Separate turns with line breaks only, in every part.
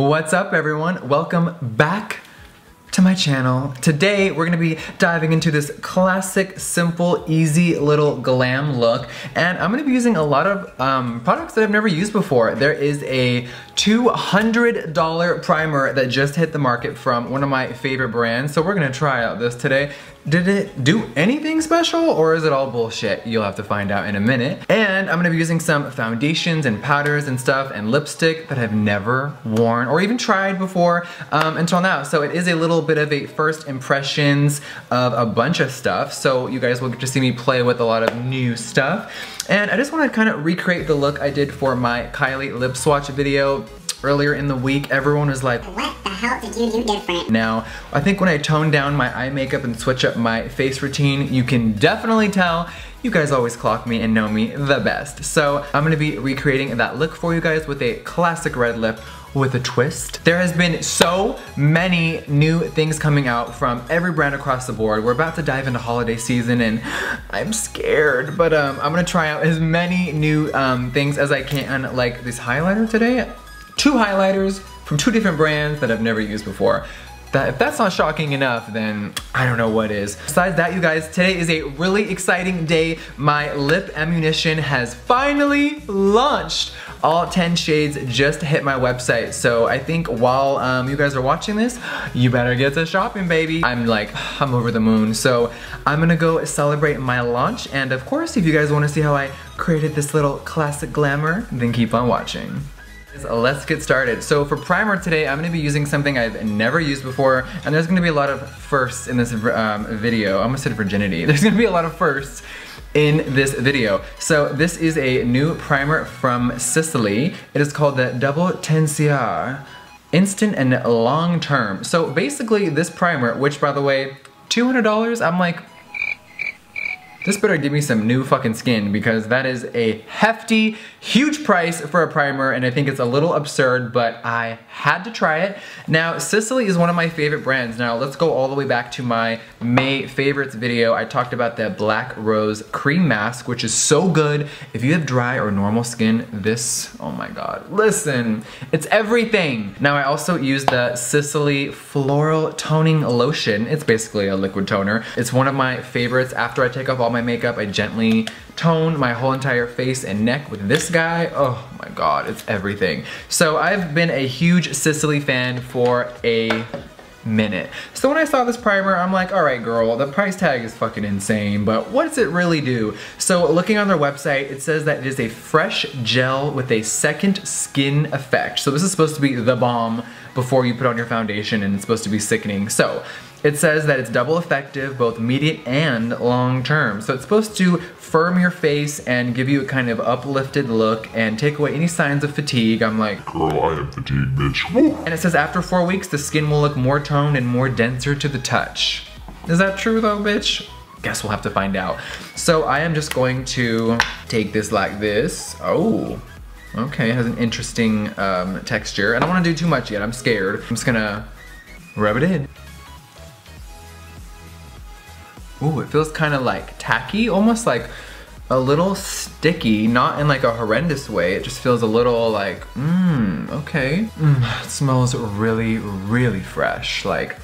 What's up everyone? Welcome back to my channel. Today we're gonna be diving into this classic, simple, easy little glam look and I'm gonna be using a lot of um, products that I've never used before. There is a $200 primer that just hit the market from one of my favorite brands so we're gonna try out this today. Did it do anything special or is it all bullshit? You'll have to find out in a minute. And I'm gonna be using some foundations and powders and stuff and lipstick that I've never worn or even tried before um, until now. So it is a little bit of a first impressions of a bunch of stuff. So you guys will get to see me play with a lot of new stuff. And I just wanna kind of recreate the look I did for my Kylie lip swatch video earlier in the week. Everyone was like,
what the hell did you do different?
Now, I think when I tone down my eye makeup and switch up my face routine, you can definitely tell you guys always clock me and know me the best. So I'm gonna be recreating that look for you guys with a classic red lip with a twist. There has been so many new things coming out from every brand across the board. We're about to dive into holiday season and I'm scared, but um, I'm gonna try out as many new um, things as I can, like this highlighter today. Two highlighters from two different brands that I've never used before. That, if that's not shocking enough, then I don't know what is. Besides that, you guys, today is a really exciting day. My lip ammunition has finally launched. All 10 shades just hit my website. So I think while um, you guys are watching this, you better get to shopping, baby. I'm like, I'm over the moon. So I'm gonna go celebrate my launch. And of course, if you guys wanna see how I created this little classic glamour, then keep on watching. Let's get started. So for primer today, I'm gonna be using something I've never used before, and there's gonna be a lot of firsts in this um, video. I almost said virginity. There's gonna be a lot of firsts in this video. So this is a new primer from Sisley. It is called the Double Tenacious Instant and Long Term. So basically this primer, which by the way, $200, I'm like, this better give me some new fucking skin because that is a hefty, huge price for a primer and I think it's a little absurd, but I had to try it. Now, Sisley is one of my favorite brands. Now, let's go all the way back to my May favorites video. I talked about the Black Rose Cream Mask, which is so good. If you have dry or normal skin, this, oh my God, listen, it's everything. Now, I also use the Sisley Floral Toning Lotion. It's basically a liquid toner. It's one of my favorites after I take off all all my makeup, I gently tone my whole entire face and neck with this guy. Oh my God, it's everything. So I've been a huge Sisley fan for a minute. So when I saw this primer, I'm like, all right, girl, the price tag is fucking insane, but what does it really do? So looking on their website, it says that it is a fresh gel with a second skin effect. So this is supposed to be the bomb before you put on your foundation and it's supposed to be sickening. So it says that it's double effective, both immediate and long term. So it's supposed to firm your face and give you a kind of uplifted look and take away any signs of fatigue. I'm like,
girl, I am fatigued, bitch. Woo.
And it says after four weeks, the skin will look more toned and more denser to the touch. Is that true though, bitch? Guess we'll have to find out. So I am just going to take this like this. Oh, okay, it has an interesting um, texture. I don't wanna do too much yet, I'm scared. I'm just gonna rub it in. Ooh, it feels kind of like tacky, almost like a little sticky, not in like a horrendous way. It just feels a little like, mmm, okay. Mm, it smells really, really fresh. Like,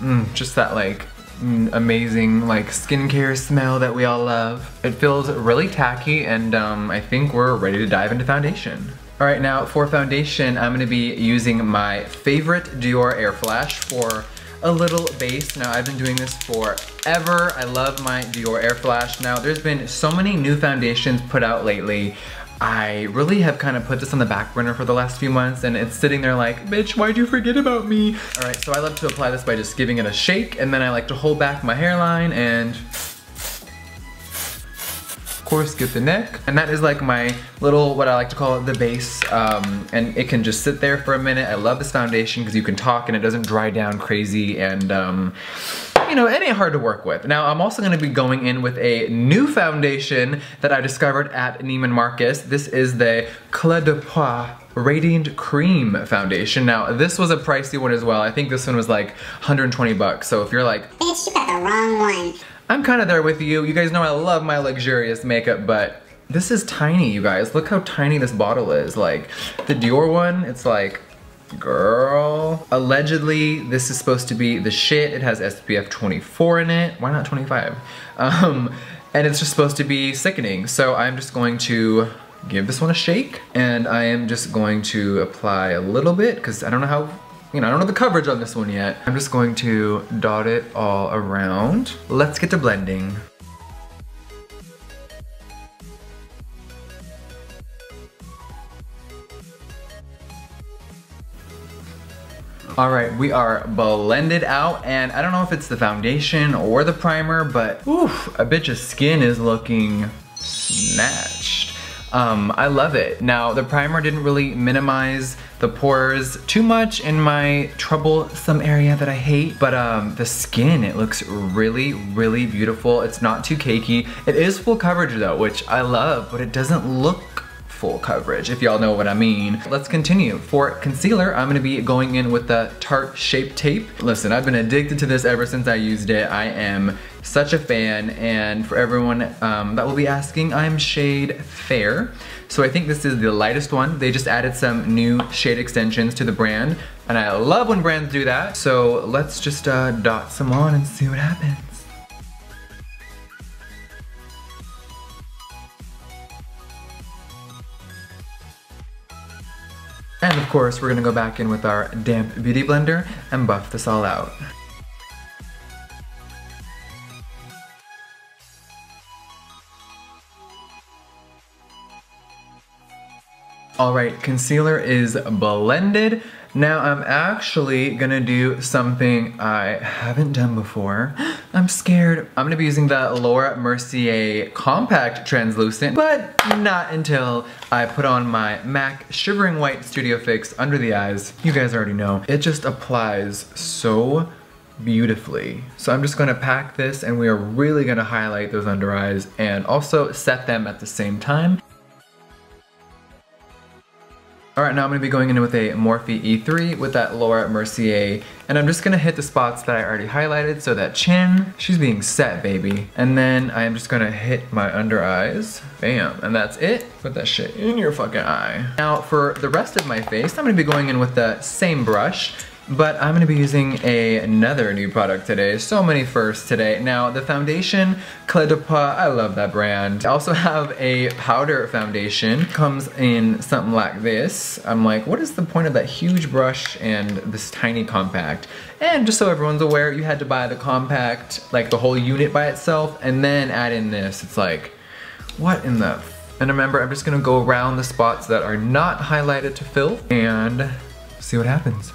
mm, just that like mm, amazing like skincare smell that we all love. It feels really tacky and um, I think we're ready to dive into foundation. All right, now for foundation, I'm gonna be using my favorite Dior Air Flash for a little base. Now I've been doing this forever. I love my Dior Air Flash. Now there's been so many new foundations put out lately. I really have kind of put this on the back burner for the last few months and it's sitting there like, bitch, why'd you forget about me? All right, so I love to apply this by just giving it a shake and then I like to hold back my hairline and course get the neck. And that is like my little, what I like to call it, the base. Um, and it can just sit there for a minute. I love this foundation because you can talk and it doesn't dry down crazy and um, you know, it ain't hard to work with. Now, I'm also gonna be going in with a new foundation that I discovered at Neiman Marcus. This is the Clé de Peau Radiant Cream Foundation. Now, this was a pricey one as well. I think this one was like 120 bucks. So if you're like,
bitch, you got the wrong one.
I'm kind of there with you. You guys know I love my luxurious makeup, but this is tiny, you guys. Look how tiny this bottle is. Like, the Dior one, it's like Girl. Allegedly, this is supposed to be the shit. It has SPF 24 in it. Why not 25? Um, and it's just supposed to be sickening. So I'm just going to give this one a shake and I am just going to apply a little bit because I don't know how, you know, I don't know the coverage on this one yet. I'm just going to dot it all around. Let's get to blending. All right, we are blended out and I don't know if it's the foundation or the primer, but oof, a bitch's skin is looking snatched. Um, I love it. Now, the primer didn't really minimize the pores too much in my troublesome area that I hate, but um, the skin, it looks really, really beautiful. It's not too cakey. It is full coverage though, which I love, but it doesn't look full coverage, if y'all know what I mean. Let's continue. For concealer, I'm gonna be going in with the Tarte Shape Tape. Listen, I've been addicted to this ever since I used it. I am such a fan, and for everyone um, that will be asking, I'm shade Fair. So I think this is the lightest one. They just added some new shade extensions to the brand, and I love when brands do that. So let's just uh, dot some on and see what happens. And of course, we're gonna go back in with our damp beauty blender and buff this all out. All right, concealer is blended. Now I'm actually gonna do something I haven't done before. I'm scared. I'm gonna be using the Laura Mercier Compact Translucent, but not until I put on my MAC Shivering White Studio Fix under the eyes. You guys already know. It just applies so beautifully. So I'm just gonna pack this and we are really gonna highlight those under eyes and also set them at the same time. All right, now I'm gonna be going in with a Morphe E3 with that Laura Mercier, and I'm just gonna hit the spots that I already highlighted, so that chin, she's being set, baby. And then I am just gonna hit my under eyes, bam, and that's it. Put that shit in your fucking eye. Now, for the rest of my face, I'm gonna be going in with the same brush, but I'm gonna be using a, another new product today. So many firsts today. Now, the foundation, Clé de Peau, I love that brand. I also have a powder foundation. Comes in something like this. I'm like, what is the point of that huge brush and this tiny compact? And just so everyone's aware, you had to buy the compact, like the whole unit by itself, and then add in this. It's like, what in the and remember, I'm just gonna go around the spots that are not highlighted to fill and see what happens.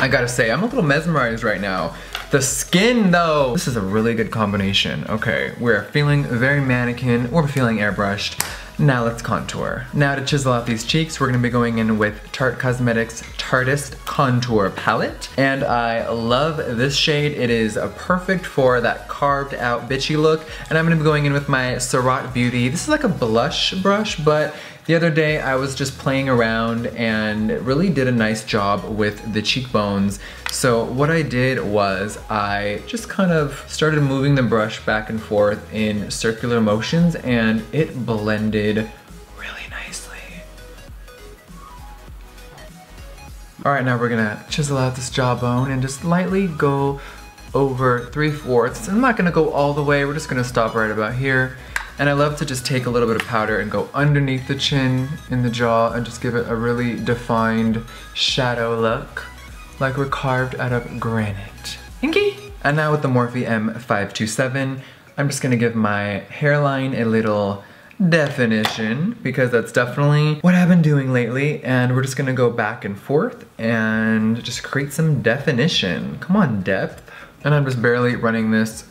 I gotta say, I'm a little mesmerized right now. The skin though, this is a really good combination. Okay, we're feeling very mannequin, we're feeling airbrushed. Now let's contour. Now to chisel out these cheeks, we're gonna be going in with Tarte Cosmetics Tarteist Contour Palette. And I love this shade. It is perfect for that carved out bitchy look. And I'm gonna be going in with my Surratt Beauty. This is like a blush brush, but the other day I was just playing around and really did a nice job with the cheekbones. So what I did was I just kind of started moving the brush back and forth in circular motions and it blended really nicely. All right, now we're gonna chisel out this jawbone and just lightly go over three fourths. I'm not gonna go all the way, we're just gonna stop right about here. And I love to just take a little bit of powder and go underneath the chin in the jaw and just give it a really defined shadow look, like we're carved out of granite. Inky! And now with the Morphe M527, I'm just gonna give my hairline a little definition because that's definitely what I've been doing lately and we're just gonna go back and forth and just create some definition. Come on, depth. And I'm just barely running this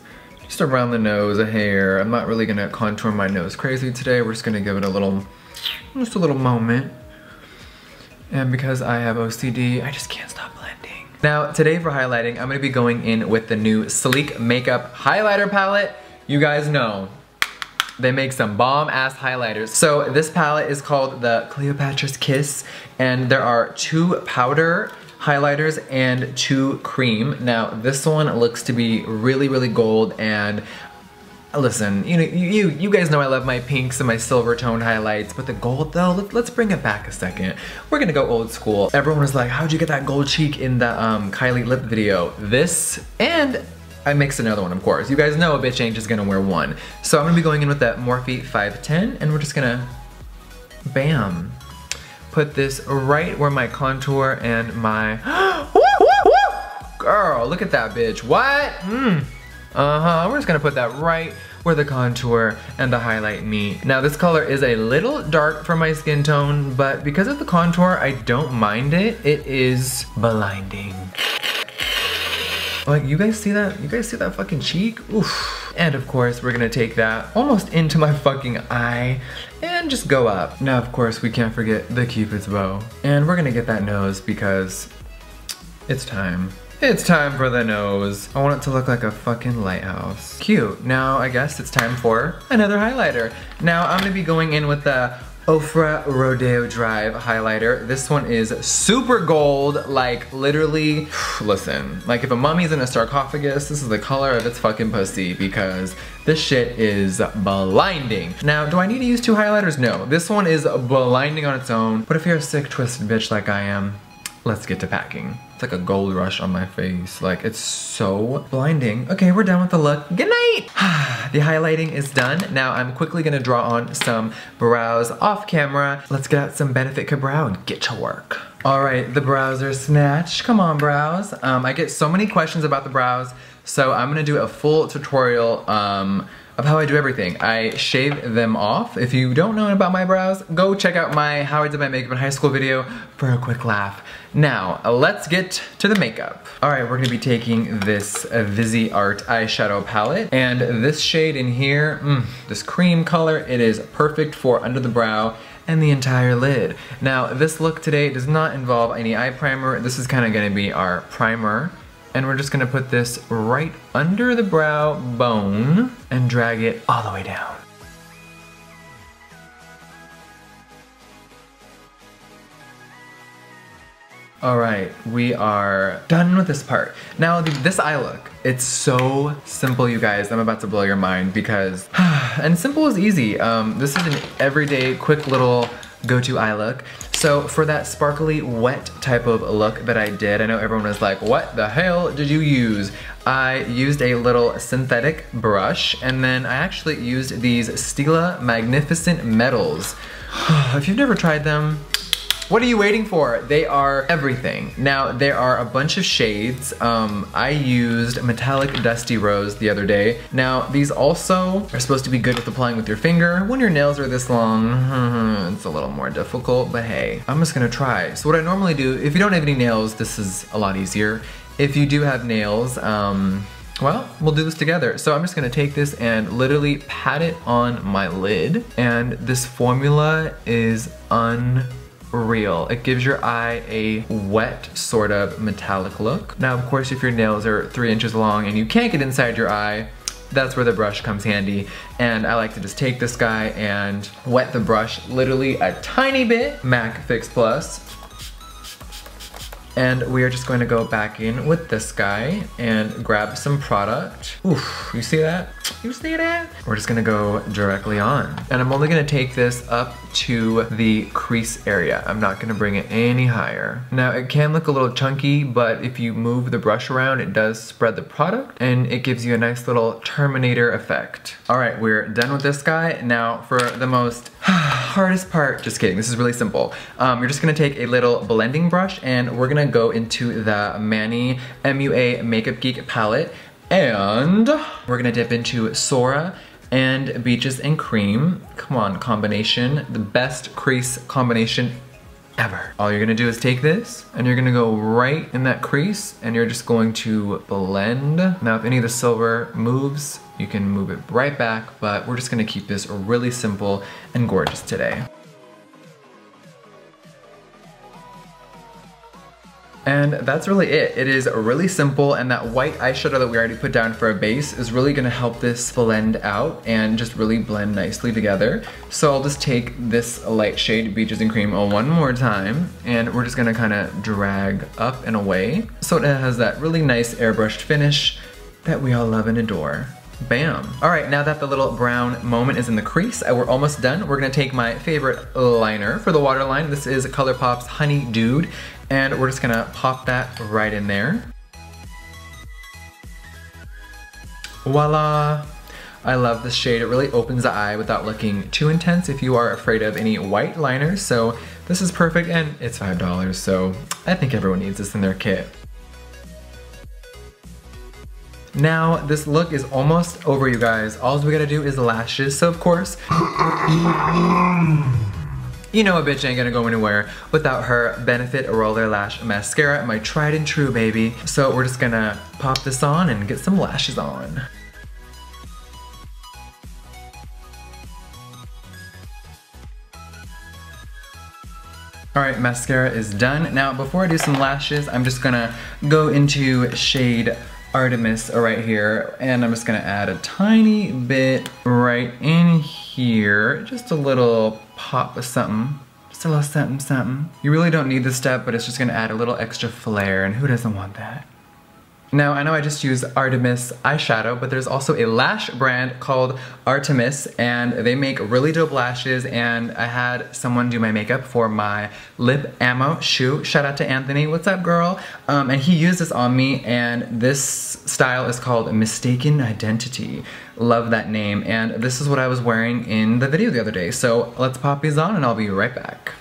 just around the nose, a hair. I'm not really gonna contour my nose crazy today. We're just gonna give it a little, just a little moment. And because I have OCD, I just can't stop blending. Now, today for highlighting, I'm gonna be going in with the new Sleek Makeup Highlighter Palette. You guys know, they make some bomb ass highlighters. So this palette is called the Cleopatra's Kiss and there are two powder highlighters and two cream. Now this one looks to be really, really gold and listen, you know, you you guys know I love my pinks and my silver toned highlights, but the gold though, let, us bring it back a second. We're gonna go old school. Everyone was like, how'd you get that gold cheek in the um, Kylie lip video? This and I mixed another one, of course. You guys know a bitch ain't just gonna wear one. So I'm gonna be going in with that Morphe 510 and we're just gonna, bam, put this right where my contour and my, girl, look at that bitch. What? Hmm. Uh-huh, we're just gonna put that right where the contour and the highlight meet. Now this color is a little dark for my skin tone, but because of the contour, I don't mind it. It is blinding. Like, you guys see that? You guys see that fucking cheek? Oof. And of course, we're gonna take that almost into my fucking eye and just go up. Now, of course, we can't forget the cupid's bow. And we're gonna get that nose because it's time. It's time for the nose. I want it to look like a fucking lighthouse. Cute. Now, I guess it's time for another highlighter. Now, I'm gonna be going in with the Ofra Rodeo Drive highlighter. This one is super gold, like literally, listen, like if a mummy's in a sarcophagus, this is the color of its fucking pussy because this shit is blinding. Now, do I need to use two highlighters? No, this one is blinding on its own, but if you're a sick, twisted bitch like I am, let's get to packing. It's like a gold rush on my face. Like, it's so blinding. Okay, we're done with the look. Good night! the highlighting is done. Now, I'm quickly gonna draw on some brows off camera. Let's get out some Benefit Ka-Brow and get to work. All right, the brows are snatched. Come on, brows. Um, I get so many questions about the brows, so I'm gonna do a full tutorial um, of how I do everything. I shave them off. If you don't know about my brows, go check out my How I Did My Makeup in High School video for a quick laugh. Now, let's get to the makeup. All right, we're gonna be taking this uh, Viseart eyeshadow palette, and this shade in here, mm, this cream color, it is perfect for under the brow and the entire lid. Now, this look today does not involve any eye primer. This is kind of gonna be our primer and we're just gonna put this right under the brow bone and drag it all the way down. All right, we are done with this part. Now, this eye look, it's so simple, you guys. I'm about to blow your mind because, and simple is easy. Um, this is an everyday, quick little go-to eye look. So for that sparkly wet type of look that I did, I know everyone was like, what the hell did you use? I used a little synthetic brush and then I actually used these Stila Magnificent Metals. if you've never tried them, what are you waiting for? They are everything. Now, there are a bunch of shades. Um, I used Metallic Dusty Rose the other day. Now, these also are supposed to be good with applying with your finger. When your nails are this long, it's a little more difficult, but hey, I'm just gonna try. So what I normally do, if you don't have any nails, this is a lot easier. If you do have nails, um, well, we'll do this together. So I'm just gonna take this and literally pat it on my lid. And this formula is un real. It gives your eye a wet sort of metallic look. Now, of course, if your nails are three inches long and you can't get inside your eye, that's where the brush comes handy. And I like to just take this guy and wet the brush literally a tiny bit. MAC Fix Plus. And we are just going to go back in with this guy and grab some product. Oof, you see that? You see that? We're just gonna go directly on. And I'm only gonna take this up to the crease area. I'm not gonna bring it any higher. Now it can look a little chunky, but if you move the brush around, it does spread the product and it gives you a nice little Terminator effect. All right, we're done with this guy. Now for the most hardest part, just kidding, this is really simple. Um, you're just gonna take a little blending brush and we're gonna go into the Manny MUA Makeup Geek palette and we're gonna dip into Sora and Beaches and Cream. Come on, combination. The best crease combination ever. All you're gonna do is take this and you're gonna go right in that crease and you're just going to blend. Now if any of the silver moves, you can move it right back, but we're just gonna keep this really simple and gorgeous today. And that's really it. It is really simple and that white eyeshadow that we already put down for a base is really gonna help this blend out and just really blend nicely together. So I'll just take this light shade, Beaches and Cream, one more time and we're just gonna kinda drag up and away. So it has that really nice airbrushed finish that we all love and adore. Bam. All right, now that the little brown moment is in the crease, uh, we're almost done. We're gonna take my favorite liner for the waterline. This is ColourPop's Honey Dude, and we're just gonna pop that right in there. Voila. I love this shade. It really opens the eye without looking too intense if you are afraid of any white liners. So this is perfect and it's $5. So I think everyone needs this in their kit. Now, this look is almost over, you guys. All we gotta do is lashes. So of course, you know a bitch ain't gonna go anywhere without her Benefit Roller Lash Mascara, my tried and true, baby. So we're just gonna pop this on and get some lashes on. All right, mascara is done. Now, before I do some lashes, I'm just gonna go into shade Artemis right here, and I'm just gonna add a tiny bit right in here. Just a little pop of something. Just a little something, something. You really don't need this step, but it's just gonna add a little extra flair, and who doesn't want that? Now, I know I just use Artemis eyeshadow, but there's also a lash brand called Artemis, and they make really dope lashes, and I had someone do my makeup for my lip ammo shoot. Shout out to Anthony, what's up, girl? Um, and he used this on me, and this style is called Mistaken Identity. Love that name, and this is what I was wearing in the video the other day. So let's pop these on, and I'll be right back.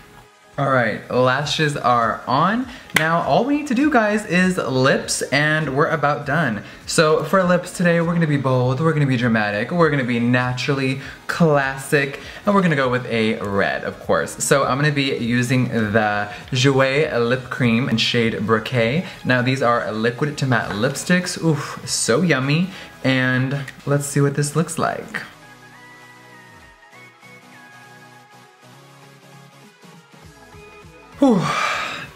All right, lashes are on. Now, all we need to do, guys, is lips, and we're about done. So for lips today, we're gonna be bold, we're gonna be dramatic, we're gonna be naturally classic, and we're gonna go with a red, of course. So I'm gonna be using the Jouer Lip Cream in shade Briquet. Now, these are liquid to matte lipsticks. Oof, so yummy. And let's see what this looks like. Whew.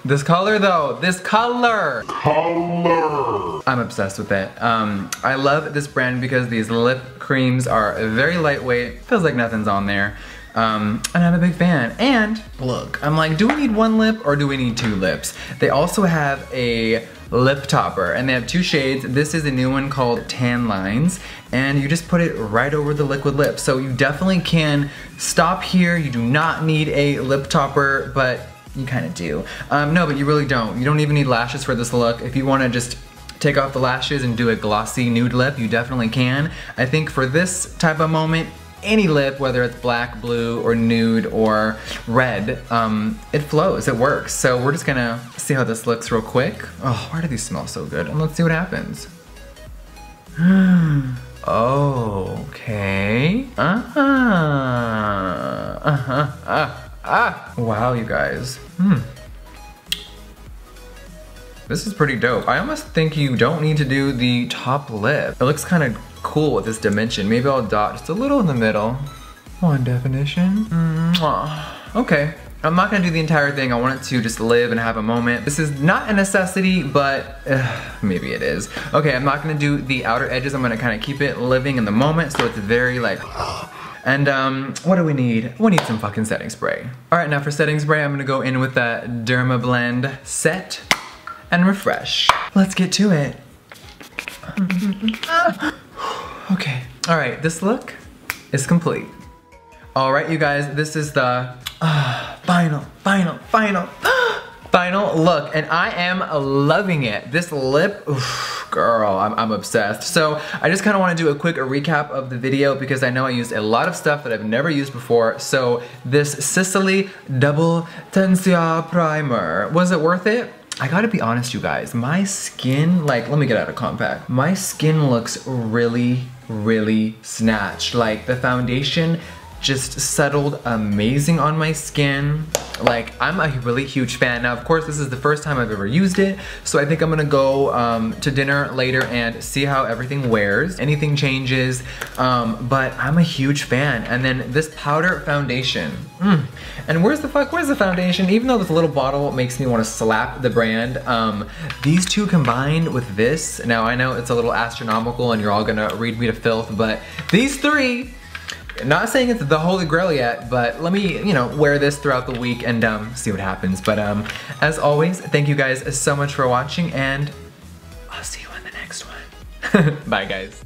This color though, this color!
Color!
I'm obsessed with it. Um, I love this brand because these lip creams are very lightweight, feels like nothing's on there. Um, and I'm a big fan. And look, I'm like, do we need one lip or do we need two lips? They also have a lip topper and they have two shades. This is a new one called Tan Lines and you just put it right over the liquid lip. So you definitely can stop here. You do not need a lip topper, but you kind of do. Um, no, but you really don't. You don't even need lashes for this look. If you want to just take off the lashes and do a glossy nude lip, you definitely can. I think for this type of moment, any lip, whether it's black, blue, or nude, or red, um, it flows, it works. So we're just gonna see how this looks real quick. Oh, why do these smell so good? And let's see what happens. Oh, okay. Uh-huh. Uh-huh. Uh. Ah! Wow, you guys. Hmm. This is pretty dope. I almost think you don't need to do the top lip. It looks kind of cool with this dimension. Maybe I'll dot just a little in the middle. One definition. Mwah. Okay. I'm not gonna do the entire thing. I want it to just live and have a moment. This is not a necessity, but uh, maybe it is. Okay, I'm not gonna do the outer edges. I'm gonna kind of keep it living in the moment so it's very like and um, what do we need? We need some fucking setting spray. All right, now for setting spray, I'm gonna go in with that Dermablend set and refresh. Let's get to it. okay, all right, this look is complete. All right, you guys, this is the uh, final, final, final, final look, and I am loving it. This lip, oof, girl, I'm, I'm obsessed. So I just kind of want to do a quick recap of the video because I know I used a lot of stuff that I've never used before. So this Sisley Double Tenseur Primer, was it worth it? I gotta be honest, you guys, my skin, like, let me get out of compact. My skin looks really, really snatched. Like, the foundation just settled amazing on my skin. Like, I'm a really huge fan. Now, of course, this is the first time I've ever used it, so I think I'm gonna go um, to dinner later and see how everything wears. Anything changes, um, but I'm a huge fan. And then this powder foundation. Mm. And where's the fuck, where's the foundation? Even though this little bottle makes me wanna slap the brand, um, these two combined with this, now I know it's a little astronomical and you're all gonna read me to filth, but these three, not saying it's the holy grail yet, but let me, you know, wear this throughout the week and um, see what happens. But um, as always, thank you guys so much for watching and I'll see you on the next one. Bye guys.